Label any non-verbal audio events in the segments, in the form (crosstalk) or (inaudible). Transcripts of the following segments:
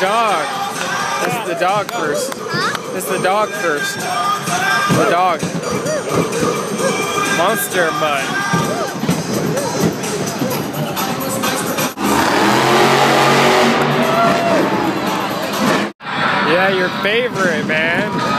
the dog. This is the dog first. This is the dog first. The dog. Monster Mutt. Yeah, your favorite, man.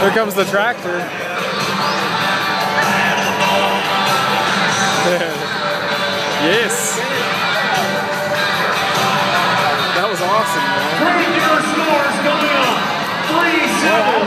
Here comes the tractor. (laughs) yes. That was awesome, man. Three scores going on. Three sevens,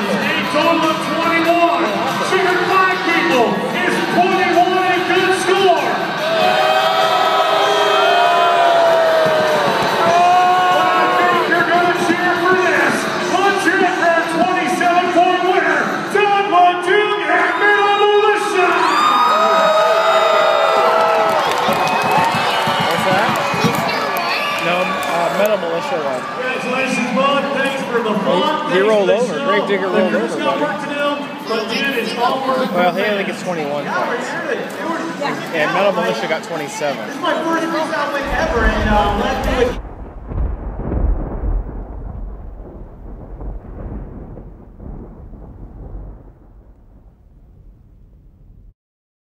uh, Metal Militia one. Congratulations, Bud. Thanks for the fun. He Thanks rolled over. Grave Digger rolled over, buddy. work to do, but again, it's all worth it. Well, he only gets 21 points. And Metal Militia got 27.